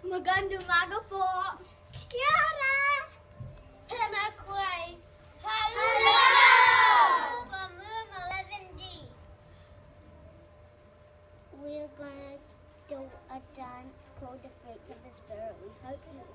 Magandang umaga po. Tiara! Pemakway! Hello! From room 11D. We're gonna do a dance called the Fruits of the Spirit. We hope you.